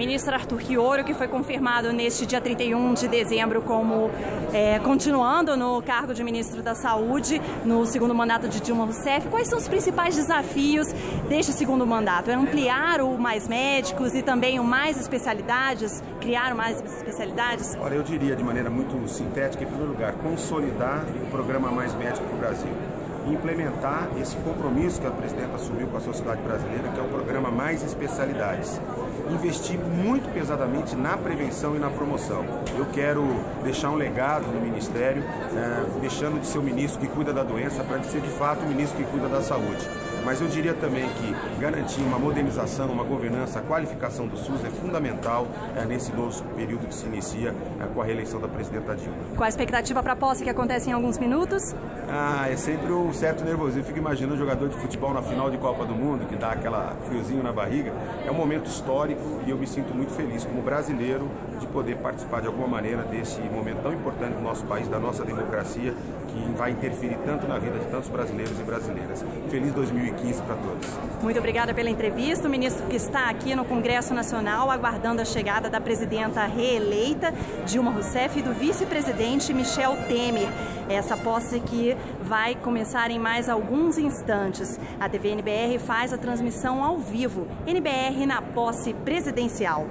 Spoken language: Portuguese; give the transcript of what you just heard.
Ministro Arthur Quioro, que foi confirmado neste dia 31 de dezembro como é, continuando no cargo de Ministro da Saúde no segundo mandato de Dilma Rousseff. Quais são os principais desafios deste segundo mandato? É ampliar o mais médicos e também o mais especialidades, criar mais especialidades? Olha, eu diria de maneira muito sintética, em primeiro lugar, consolidar o programa Mais Médico para o Brasil implementar esse compromisso que a presidenta assumiu com a sociedade brasileira, que é o programa Mais Especialidades. Investir muito pesadamente na prevenção e na promoção. Eu quero deixar um legado no Ministério, é, deixando de ser o ministro que cuida da doença para ser de fato o ministro que cuida da saúde. Mas eu diria também que garantir uma modernização, uma governança, a qualificação do SUS é fundamental é, nesse novo período que se inicia é, com a reeleição da presidenta Dilma. Qual a expectativa para a posse que acontece em alguns minutos? Ah, é sempre um certo nervosismo. Eu fico imaginando um jogador de futebol na final de Copa do Mundo, que dá aquela friozinho na barriga. É um momento histórico e eu me sinto muito feliz como brasileiro de poder participar de alguma maneira desse momento tão importante do nosso país, da nossa democracia, que vai interferir tanto na vida de tantos brasileiros e brasileiras. Feliz 2015 para todos. Muito obrigada pela entrevista. O ministro que está aqui no Congresso Nacional aguardando a chegada da presidenta reeleita Dilma Rousseff e do vice-presidente Michel Temer. Essa posse que vai começar em mais alguns instantes. A TV NBR faz a transmissão ao vivo. NBR na posse presidencial.